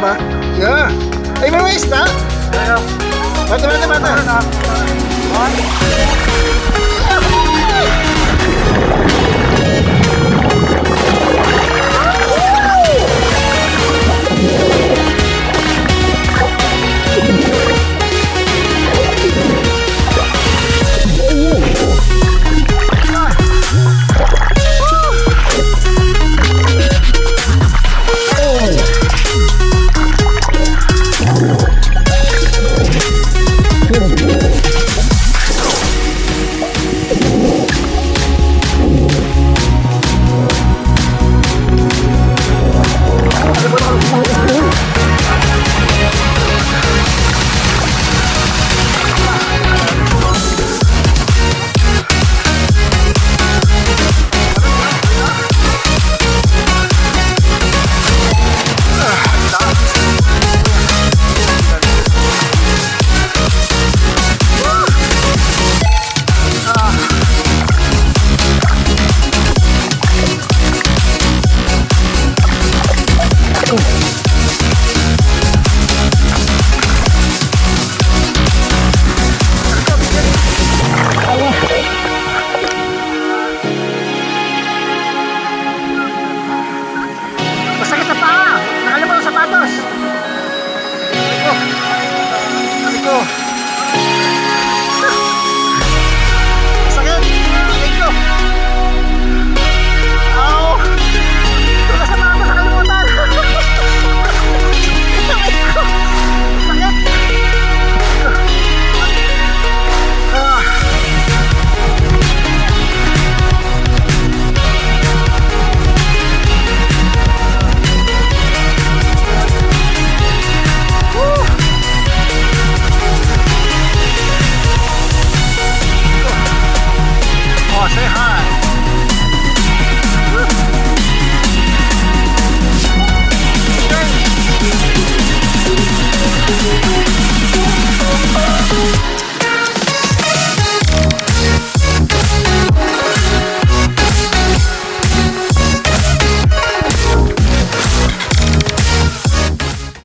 ba? Yeah. Ay, may mga isda? Bata, bata, bata. Oh. Thank